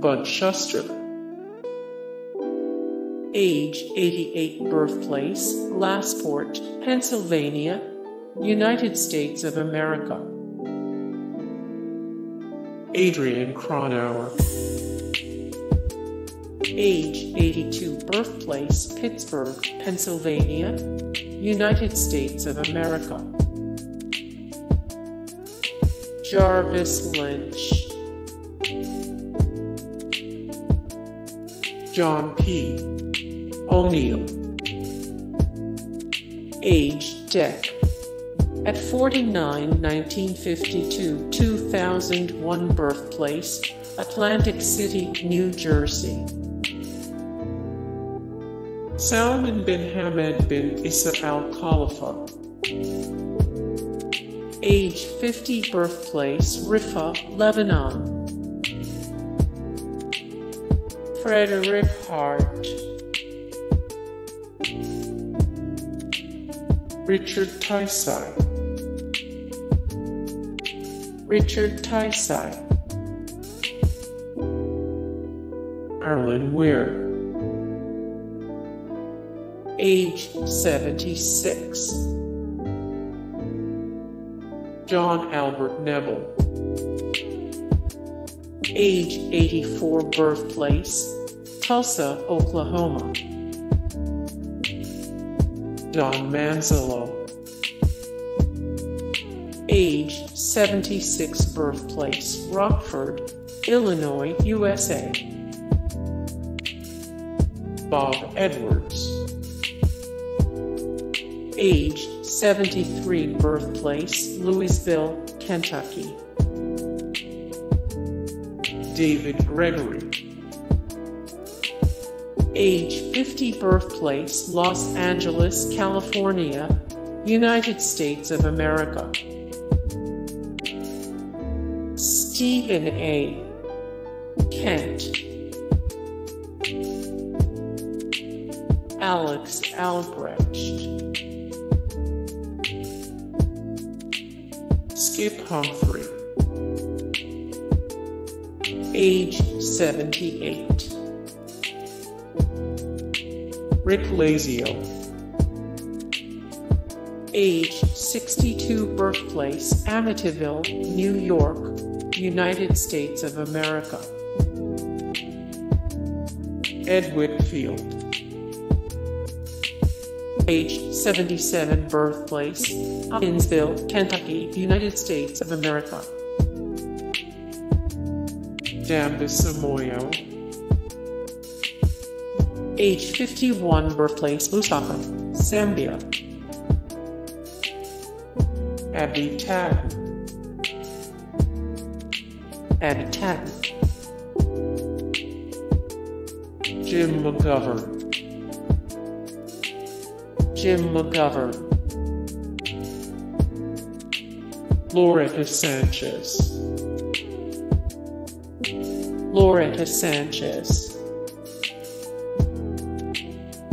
Bud Shuster. Age 88 Birthplace Glassport, Pennsylvania, United States of America. Adrian Cronauer. Age 82 Birthplace Pittsburgh, Pennsylvania, United States of America. Jarvis Lynch. John P. O'Neill. Age Deck. At 49, 1952, 2001 Birthplace, Atlantic City, New Jersey. Salman bin Hamad bin Isa Al Khalifa. Age 50 Birthplace Riffa, Lebanon. Frederick Hart. Richard Tisei. Richard Tisei. Marilyn Ware. Age 76. John Albert Knebel. Age 84 Birthplace Tulsa, Oklahoma. Don Manzullo. Age 76 Birthplace Rockford, Illinois, USA. Bob Edwards. Age 73 Birthplace Louisville, Kentucky. David Gregory. Age 50 Birthplace Los Angeles, California, United States of America. Stephen A. Kent. Alex Albrecht. Skip Humphrey. Age 78. Rick Lazio. Age 62 Birthplace Amityville, New York, United States of America. Ed Whitfield. Age 77 Birthplace Hopkinsville, Kentucky, United States of America. Dambisa Moyo. Age 51 Birthplace Lusaka, Zambia. Abbi Tatton. Abbi Tatton. Jim McGovern. Jim McGovern. Loretta Sanchez. Loretta Sanchez.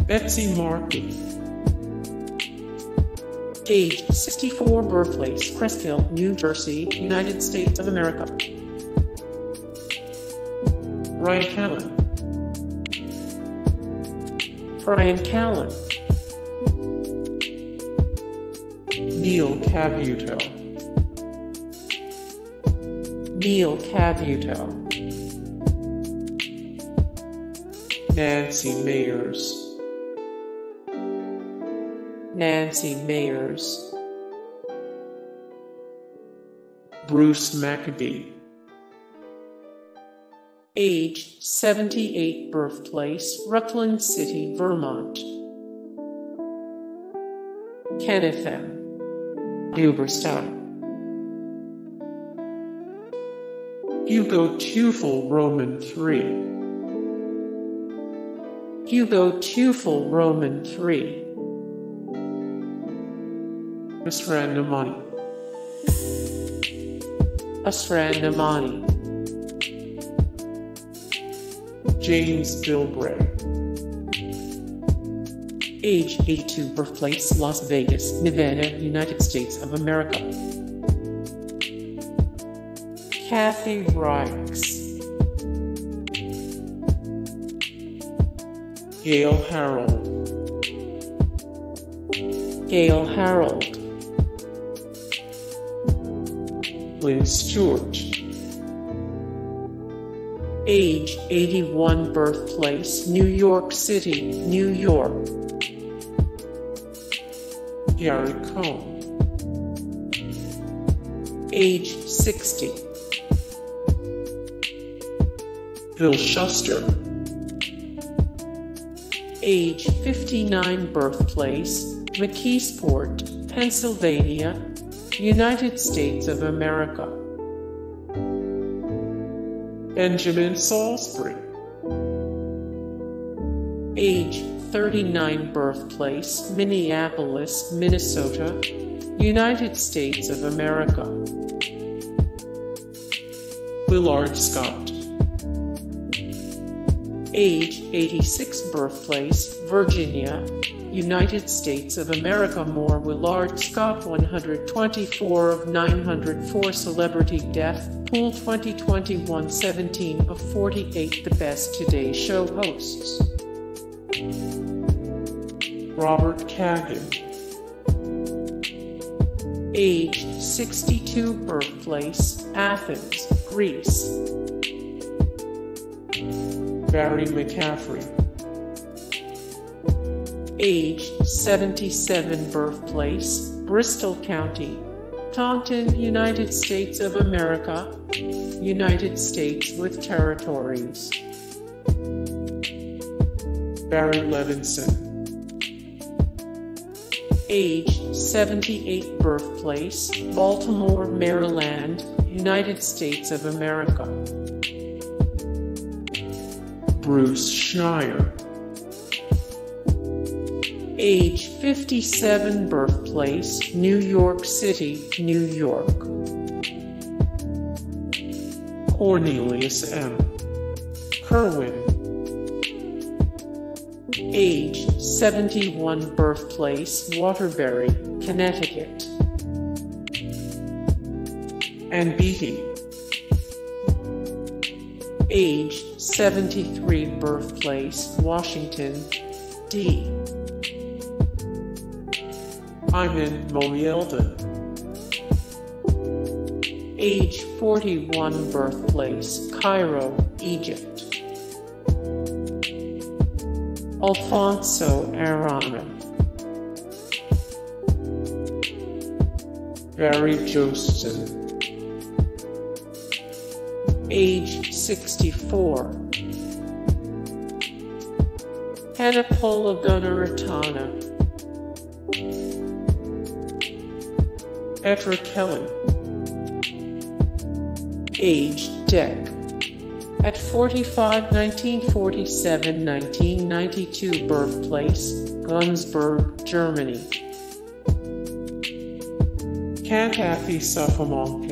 Betsy Markey. Age 64 Birthplace Cresskill, New Jersey, United States of America. Bryan Callen. Bryan Callen. Neil Cavuto. Neil Cavuto. Nancy Meyers. Nancy Meyers. Bruce Maccabee. Age 78 Birthplace Rutland City, Vermont. Kenneth M. Duberstein. Hugo Teufel Roman 3. Hugo Teufel Roman 3. Asra Nomani. Asra Nomani. James Bilbray. Age 82 Birthplace Las Vegas, Nevada, United States of America. Kathy Reichs. Gale Harold, Gale Harold, Lynn Stewart, age 81, birthplace New York City, New York, Gary Cohn, age 60, Bill Shuster, age 59, birthplace McKeesport, Pennsylvania, United States of America, Benjamin Salisbury, age 39, birthplace Minneapolis, Minnesota, United States of America, Willard Scott, age 86, birthplace Virginia, United States of America. More Willard Scott 124 of 904 Celebrity Death Pool 2021 17 of 48 The Best Today Show hosts. Robert Kagan, Age 62 Birthplace Athens, Greece. Barry McCaffrey, Age 77 Birthplace Bristol County, Taunton, United States of America, United States with territories. Barry Levinson, Age 78 Birthplace Baltimore, Maryland, United States of America. Bruce Schneier, Age 57 Birthplace New York City, New York. Cornelius M. Kerwin, Age 71 Birthplace Waterbury, Connecticut. Ann Beattie, Age 73 Birthplace Washington, D. Ayman Mohyeldin, Age 41 Birthplace Cairo, Egypt. Alfonso Arana. Barry Jostin, Age 64. Henepola Gunaratana. Petra Kelly, Age Deck. At 45, 1947, 1992, birthplace, Günzburg, Germany. Kathy Suffolmonkin,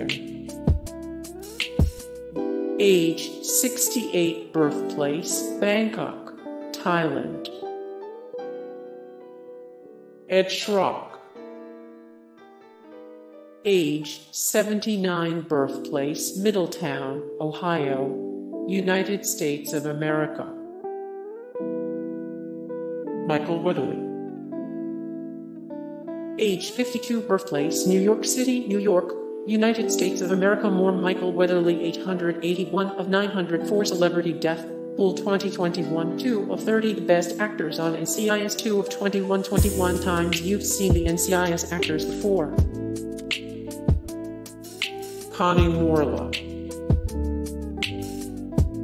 Age 68, birthplace, Bangkok, Thailand. Ed Schrock, Age 79, birthplace, Middletown, Ohio, United States of America. Michael Weatherly, Age 52, birthplace, New York City, New York, United States of America. More Michael Weatherly, 881 of 904 Celebrity Death Pool 2021, 2 of 30 The Best Actors on NCIS 2 of 21 21 times you've seen the NCIS actors before. Connie Morella,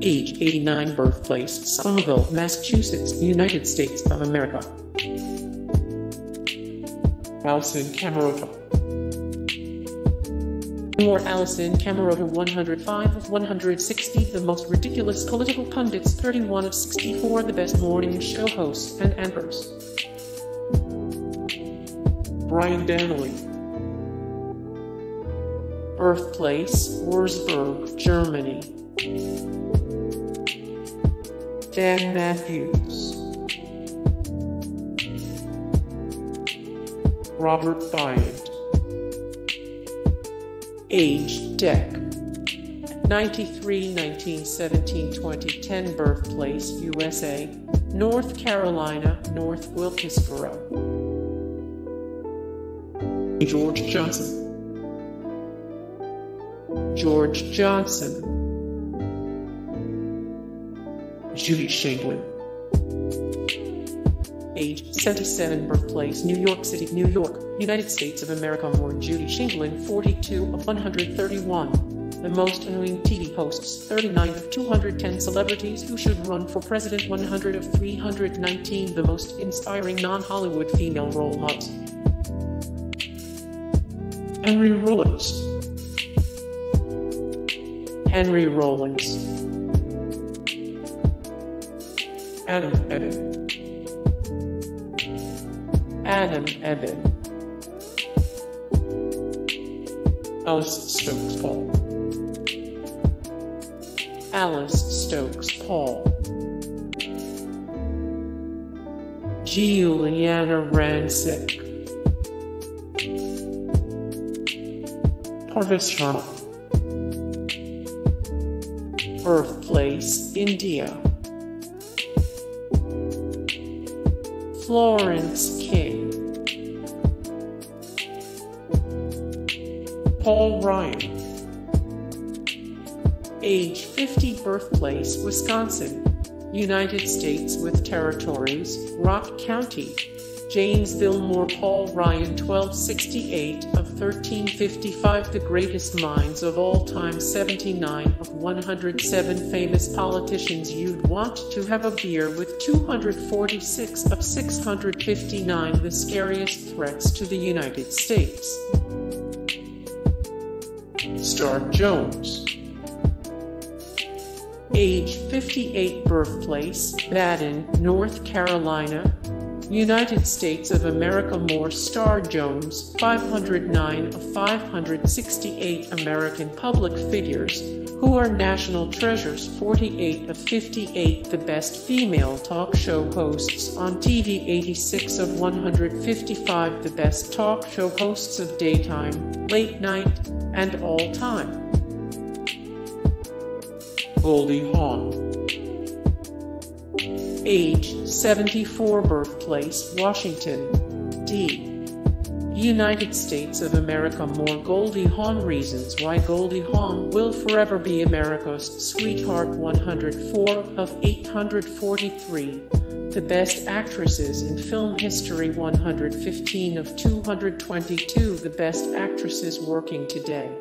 Age 89, birthplace, Somerville, Massachusetts, United States of America. Alison Camerota, More Alison Camerota 105 of 160, the most ridiculous political pundits 31 of 64, the best morning show hosts and anchors. Brian Danley, Birthplace, Wurzburg, Germany. Dan Matthews, Robert Bryant, Age, Deck. 93, 1917, 2010, Birthplace, USA. North Carolina, North Wilkesboro. George Johnson. George Johnson. Judy Sheindlin. Age 77, birthplace New York City, New York, United States of America. Born Judy Sheindlin, 42 of 131. The most annoying TV hosts, 39 of 210 celebrities who should run for president, 100 of 319. The most inspiring non Hollywood female role models. Henry Rollins. Henry Rollins. Adam Ebbin. Adam Ebbin. Alice oh, Stokes Paul. Alice Stokes Paul. Giuliana Rancic. Parvez Sharma. Birthplace India. Florence King. Age 50, birthplace Wisconsin, United States with territories, Rock County. James Fillmore Paul Ryan 1268 of 1355 The greatest minds of all time 79 of 107 famous politicians you'd want to have a beer with 246 of 659 The scariest threats to the United States. Star Jones. Age 58 Birthplace Badin, North Carolina United States of America Moore Star Jones 509 of 568 American public figures who are national treasures 48 of 58 the best female talk show hosts on TV 86 of 155 the best talk show hosts of daytime, late night, and all time. Goldie Hawn. Age 74 Birthplace Washington, D. United States of America. More Goldie Hawn Reasons Why Goldie Hawn Will Forever Be America's Sweetheart. 104 of 843 The Best Actresses in Film History. 115 of 222 The Best Actresses Working Today